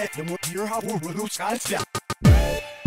and we'll hear how we'll lose contact.